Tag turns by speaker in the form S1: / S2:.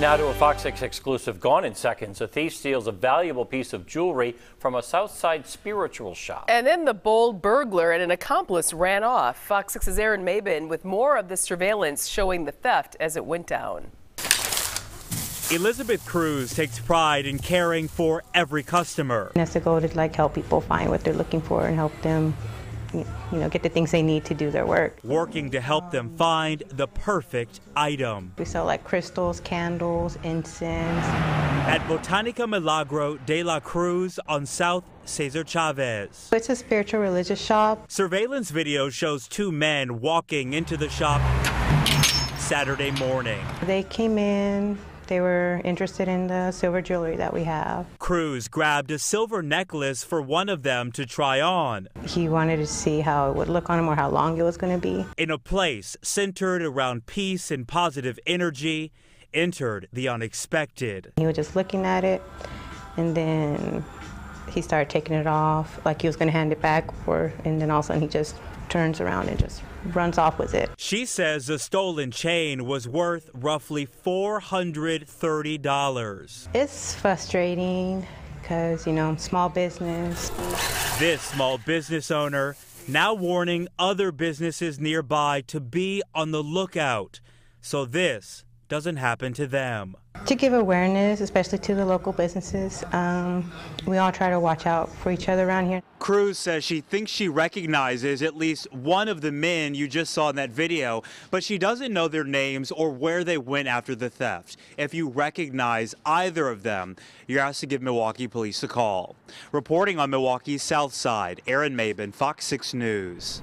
S1: Now to a Fox 6 exclusive Gone in Seconds. A thief steals a valuable piece of jewelry from a Southside spiritual shop.
S2: And then the bold burglar and an accomplice ran off. Fox 6's Aaron Maben with more of the surveillance showing the theft as it went down.
S3: Elizabeth Cruz takes pride in caring for every customer.
S4: And that's the goal to like help people find what they're looking for and help them you know, get the things they need to do their work.
S3: Working to help them find the perfect item.
S4: We sell like crystals, candles, incense.
S3: At Botanica Milagro de la Cruz on South Cesar Chavez.
S4: It's a spiritual religious shop.
S3: Surveillance video shows two men walking into the shop Saturday morning.
S4: They came in, they were interested in the silver jewelry that we have.
S3: Cruz grabbed a silver necklace for one of them to try on.
S4: He wanted to see how it would look on him or how long it was going to be.
S3: In a place centered around peace and positive energy, entered the unexpected.
S4: He was just looking at it and then he started taking it off like he was going to hand it back for and then all of a sudden he just turns around and just runs off with it.
S3: She says the stolen chain was worth roughly $430.
S4: It's frustrating because, you know, small business.
S3: This small business owner now warning other businesses nearby to be on the lookout so this doesn't happen to them.
S4: To give awareness, especially to the local businesses, um, we all try to watch out for each other around here.
S3: Cruz says she thinks she recognizes at least one of the men you just saw in that video, but she doesn't know their names or where they went after the theft. If you recognize either of them, you're asked to give Milwaukee police a call. Reporting on Milwaukee's South Side, Aaron Maben, Fox 6 News.